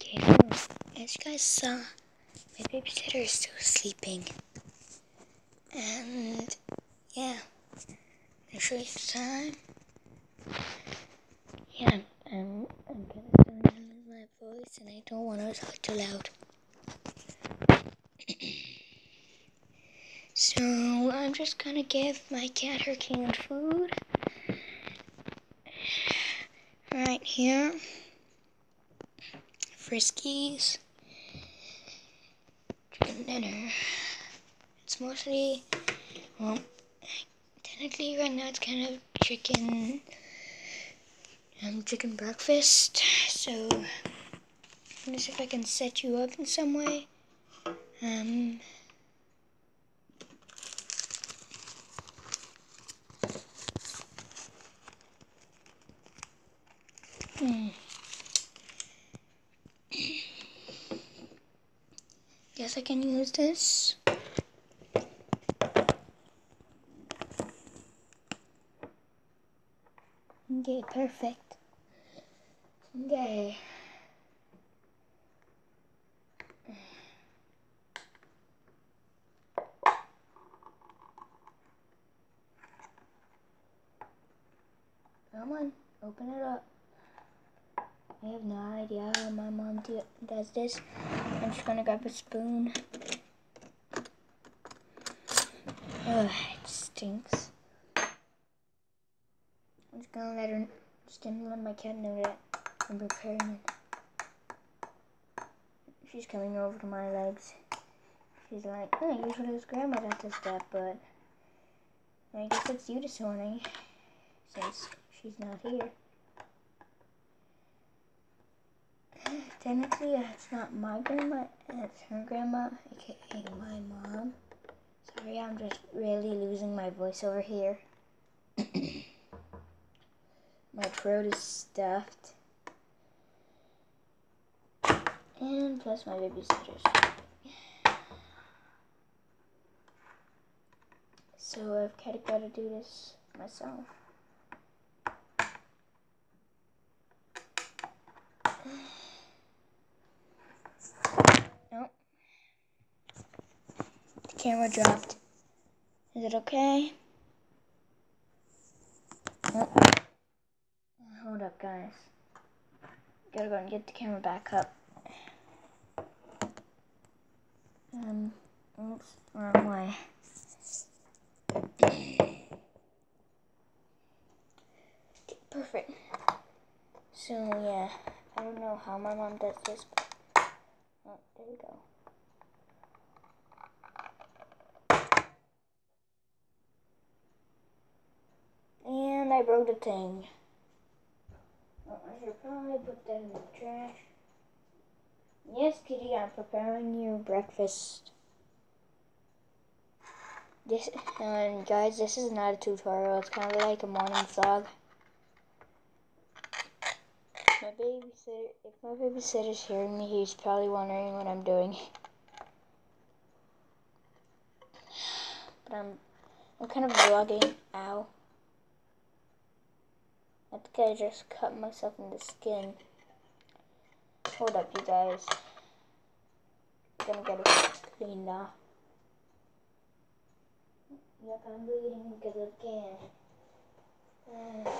Okay, as you guys saw, my babysitter is still sleeping. And yeah, I'll show you the time. Yeah, I'm, I'm, I'm kind of my voice and I don't want to talk too loud. so I'm just gonna give my cat her canned food. Right here. Friskies, chicken dinner. It's mostly, well, technically right now it's kind of chicken, um, chicken breakfast. So, I'm gonna see if I can set you up in some way. Um, hmm. Guess I can use this. Okay, perfect. Okay. Come on, open it up. I have no idea how my mom do, does this. I'm just gonna grab a spoon. Ugh, it stinks. I'm just gonna let her, just gonna let my cat know that I'm preparing it. She's coming over to my legs. She's like, oh, usually it's grandma that does that, but I guess it's you this morning eh? since she's not here. Technically, it's not my grandma, it's her grandma, aka my mom. Sorry, I'm just really losing my voice over here. my throat is stuffed. And plus my babysitters. So I've kind of got to do this myself. Camera dropped. Is it okay? Oh. Hold up, guys. Gotta go and get the camera back up. Um, oops, wrong way. Perfect. So, yeah, I don't know how my mom does this, but Oh, there we go. And I broke the thing. Oh, I should probably put that in the trash. Yes, kitty, I'm preparing you breakfast. This, and guys, this is not a tutorial. It's kind of like a morning vlog. My babysitter, if my babysitter's hearing me, he's probably wondering what I'm doing. But I'm, I'm kind of vlogging. Ow. I think I just cut myself in the skin. Hold up, you guys. I'm gonna get it cleaned off. Yep, I'm bleeding because of can. Uh,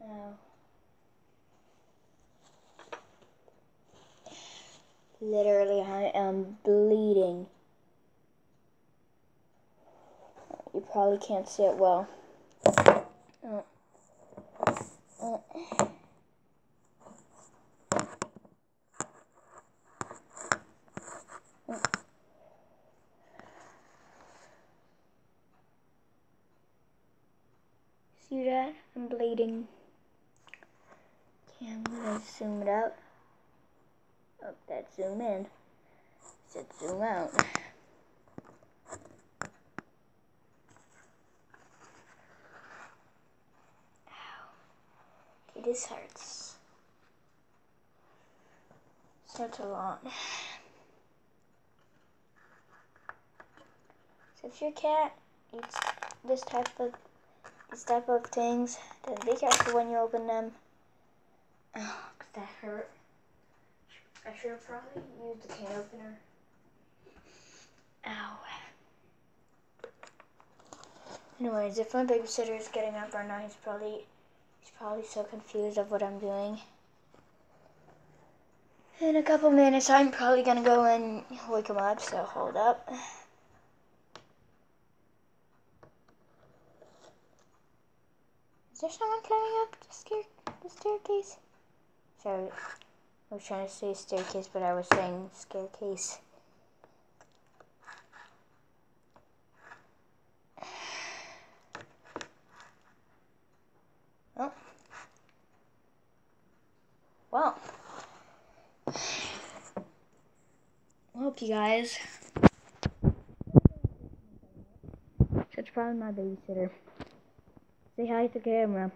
Now, literally, I am bleeding. You probably can't see it well. See that? I'm bleeding. Okay, I'm gonna zoom it out. Oh, that zoom in. Said zoom out. This hurts. This hurts a lot. So if your cat eats this type of these type of things, then be careful when you open them. Oh, that hurt. I should have probably used the can opener. Ow. Anyways, if my babysitter is getting up right now, he's probably probably so confused of what I'm doing. In a couple minutes, I'm probably gonna go and wake him up. So hold up. Is there someone climbing up the stair the staircase? Sorry, I was trying to say staircase, but I was saying staircase. Oh. Well. Hope you guys. That's probably my babysitter. Say hi to the camera.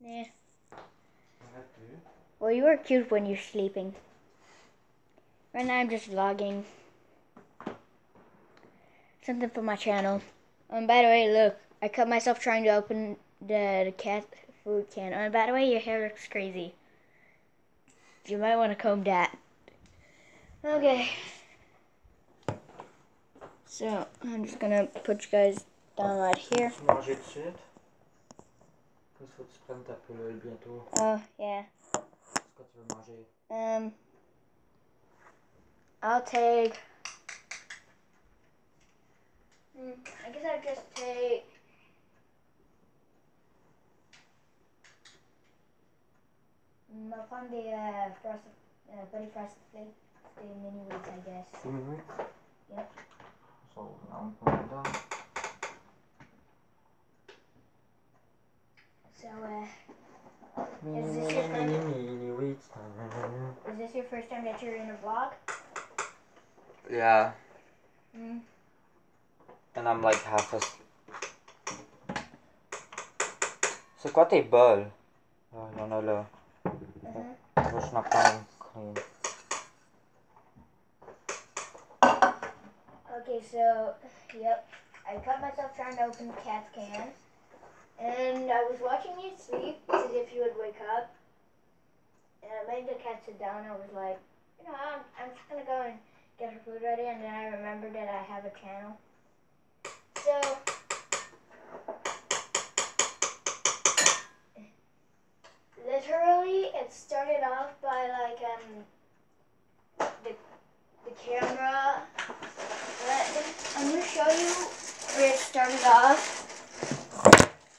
Nah. Well, you are cute when you're sleeping. Right now, I'm just vlogging. Something for my channel. Um, by the way, look, I cut myself trying to open the, the cat food can. And by the way, your hair looks crazy. You might want to comb that. Okay. So, I'm just gonna put you guys down right here. Manger tout de suite. Il faut que tu prennes ta pilule bientôt. Oh, yeah. C'est quoi tu veux manger? Um, I'll take. I guess I'll just take. Mm, I'll find the uh, frosted, uh, Buddy Frosted Flake, the mini wheats, I guess. Two minutes? Yep. So, now I'm putting it down. So, uh, Mini, Is this mini, your mini, friend? mini wheats time. is this your first time that you're in a vlog? Yeah. And I'm like half asleep. So quoi tes bols? Il y en a là. Uh-huh. Je vais juste en prendre clean. Okay, so, yep, I cut myself trying to open the cat's can. And I was watching you sleep as if you would wake up. And I made the cat sit down. I was like, you know, I'm, I'm just going to go and get her food ready. And then I remembered that I have a channel. So, literally, it started off by like, um, the, the camera but I'm gonna show you where it started off.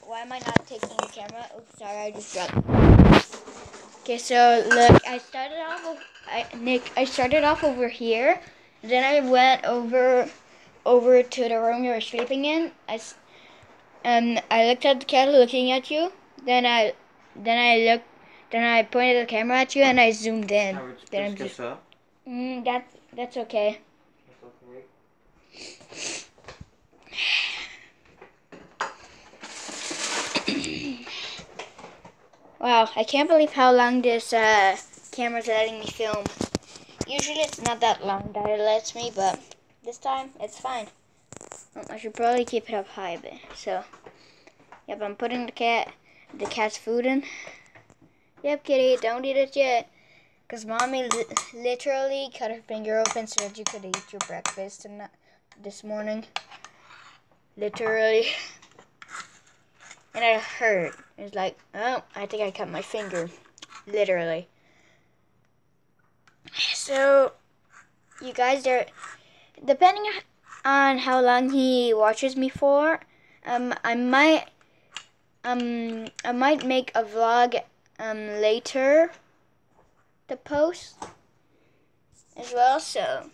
Why am I not taking the camera? Oops, sorry, I just dropped. Okay, so look, I started off. With, I Nick, I started off over here. Then I went over, over to the room you were sleeping in. I, s- um, I looked at the cat looking at you. Then I, then I looked, then I pointed the camera at you and I zoomed in. Then I'm just, mm, that's that's okay. That's okay. Wow, I can't believe how long this uh, camera's letting me film. Usually it's not that long that it lets me, but this time it's fine. Oh, I should probably keep it up high a bit. So, yep, I'm putting the cat, the cat's food in. Yep, kitty, don't eat it yet. Because mommy li- literally cut her finger open so that you could eat your breakfast tonight, this morning. Literally. And it hurt. It was like, oh, I think I cut my finger. Literally. So, you guys, there, depending on how long he watches me for, um, I might, um, I might make a vlog, um, later to post as well. So,